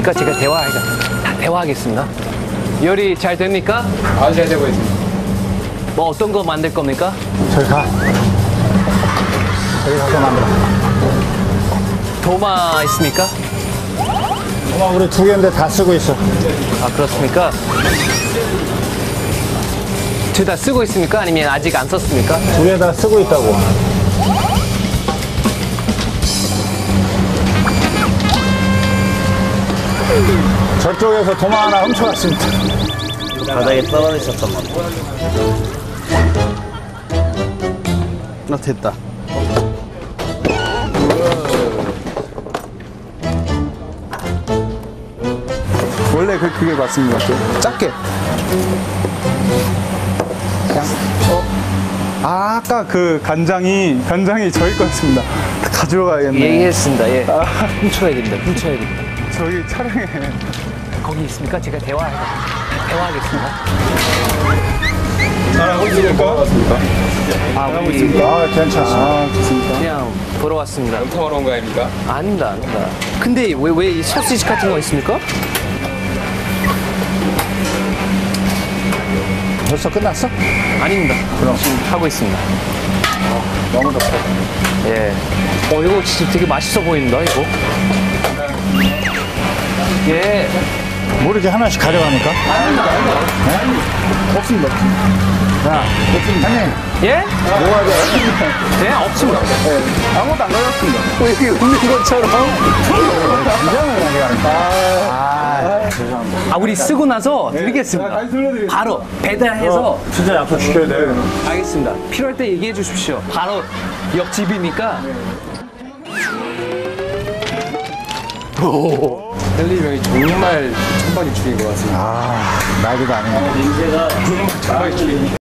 있습니까? 제가 대화, 대화하겠습니다. 요리 잘 됩니까? 아주 잘 되고 있습니다. 뭐 어떤 거 만들 겁니까? 저기 가. 저기 가서 만들어. 도마 있습니까? 엄마, 우리 두 개인데 다 쓰고 있어. 아, 그렇습니까? 둘 다 쓰고 있습니까? 아니면 아직 안 썼습니까? 두 개 다 쓰고 있다고. 저쪽에서 도마 하나 훔쳐갔습니다. 바닥에 떨어져 있었던 것 같아. 나 됐다. 원래 그, 그게 맞습니다. 그 작게. 그냥, 어. 아, 아까 그 간장이, 간장이 저희 거였습니다. 가져가야겠네. 얘기했습니다. 예. 훔쳐야 됩니다. 훔쳐야 됩니다. 저기 촬영에. 거기 있습니까? 제가 대화, 대화하겠습니다. 잘하고 있습니까? 아, 잘하고 우리 있습니까? 아, 괜찮습니다. 아, 좋습니다. 그냥 보러 왔습니다. 통화로 온거 아닙니까? 아닙니다, 아닙니다. 근데 왜, 왜이 소시지 같은 거 있습니까? 벌써 끝났어? 아닙니다. 그럼 지금 하고 있습니다. 너무 덥다. 예. 어, 이거 진짜 되게 맛있어 보인다, 이거. 예. 뭐 이렇게 하나씩 가져가니까? 네? 없습니다. 야, 형님, 예? 뭐가 돼? 네, 없습니다. 아무것도 안 가져왔습니다. 왜 이렇게 웃는 것처럼? 아, 우리 쓰고 나서 드리겠습니다. 다시 돌려드리겠습니다. 바로 배달해서 진짜 약속 지켜야 돼. 알겠습니다. 필요할 때 얘기해 주십시오. 바로 옆집이니까. 헨리 형이 정말 천박이 죽인 것 같습니다. 아, 나이도 아니네. 천박이 죽인